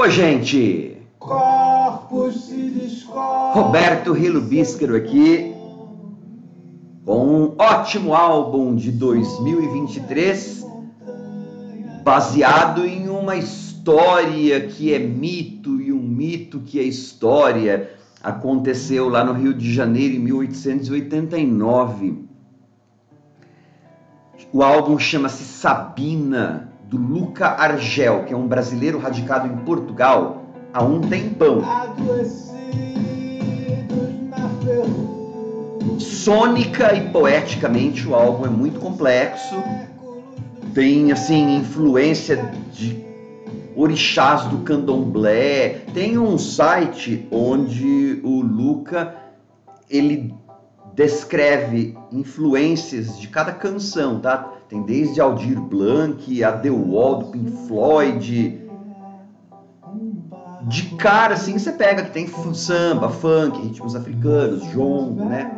Oi, gente! Corpos se. Roberto Rilo Bíscaro aqui com um ótimo álbum de 2023 baseado em uma história que é mito e um mito que é história. Aconteceu lá no Rio de Janeiro em 1889. O álbum chama-se Sabina, do Luca Argel, que é um brasileiro radicado em Portugal há um tempão. Sônica e poeticamente o álbum é muito complexo. Tem assim influência de orixás do candomblé. Tem um site onde o Luca ele descreve influências de cada canção, tá? Tem desde Aldir Blanc, a The Wall do Pink Floyd. De cara assim você pega que tem samba, funk, ritmos africanos, jongo, né?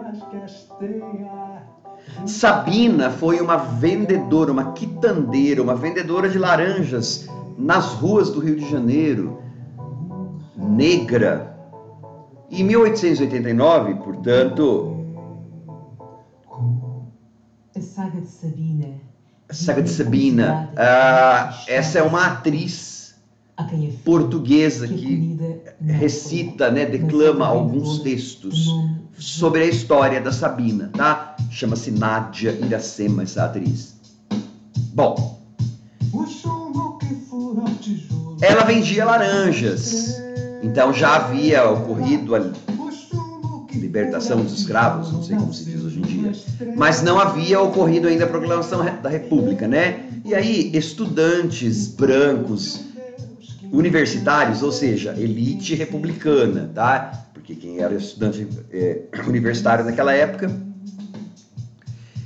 Sabina foi uma vendedora, uma quitandeira, uma vendedora de laranjas nas ruas do Rio de Janeiro, negra. Em 1889, portanto, A saga de Sabina. a saga de Sabina, ah, essa é uma atriz afirme portuguesa que comida não recita, né, declama alguns textos sobre a história da Sabina, tá? Chama-se Nádia Iracema, essa atriz. Bom, ela vendia laranjas, então já havia ocorrido a O chumbo que libertação dos escravos, não sei como se diz hoje em dia. mas não havia ocorrido ainda a proclamação da República, né? E aí, estudantes brancos universitários, ou seja, elite republicana, tá? Porque quem era estudante é, universitário naquela época,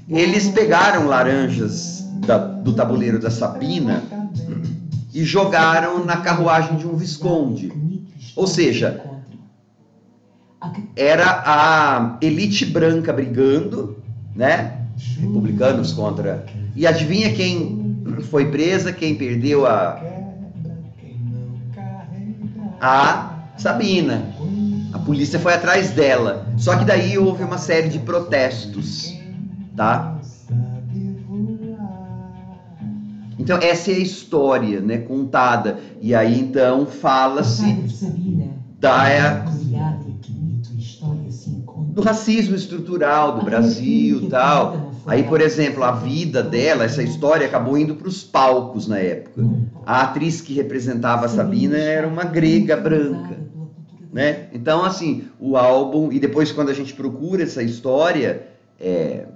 eles pegaram laranjas da- do tabuleiro da Sabina e jogaram na carruagem de um visconde. Ou seja, Era a elite branca brigando, né? Republicanos contra. E adivinha quem foi presa, quem perdeu a, a Sabina. A polícia foi atrás dela. Só que daí houve uma série de protestos, tá? Então essa é a história, né, contada. E aí então fala-se Sabina. da do racismo estrutural do Brasil, e tal. Aí, por exemplo, a vida dela, essa história acabou indo para os palcos na época. A atriz que representava a Sabina era uma grega branca, né? Então, assim, o álbum e depois quando a gente procura essa história é,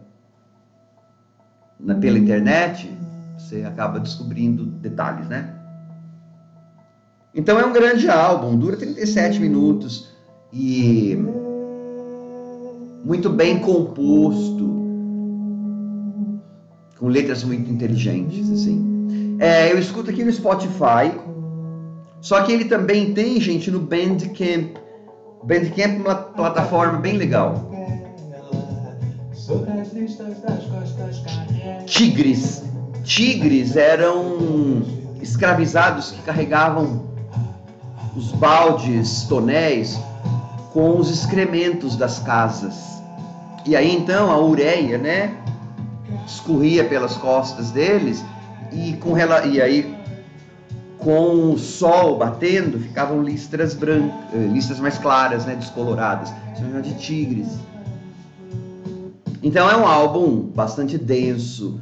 na- pela internet, você acaba descobrindo detalhes, né? Então é um grande álbum, dura 37 minutos e muito bem composto, com letras muito inteligentes, assim. É, eu escuto aqui no Spotify, só que ele também tem, gente, no Bandcamp. Bandcamp é uma plataforma bem legal. Tigres. Tigres eram escravizados que carregavam os baldes, tonéis, com os excrementos das casas. E aí então a ureia, né, escorria pelas costas deles e com e aí com o sol batendo ficavam listras brancas, listras mais claras, né, descoloradas, chamam de tigres. Então é um álbum bastante denso.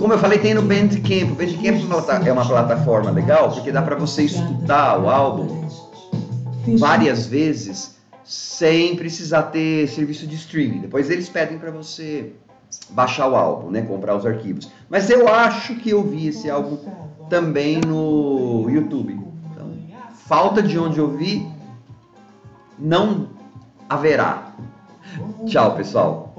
Como eu falei, tem no Bandcamp. O Bandcamp é uma é plataforma legal porque dá para você escutar o álbum várias vezes sem precisar ter serviço de streaming. Depois eles pedem para você baixar o álbum, né, comprar os arquivos. Mas eu acho que eu vi esse álbum também no YouTube. Então, falta de onde eu vi, não haverá. Tchau, pessoal.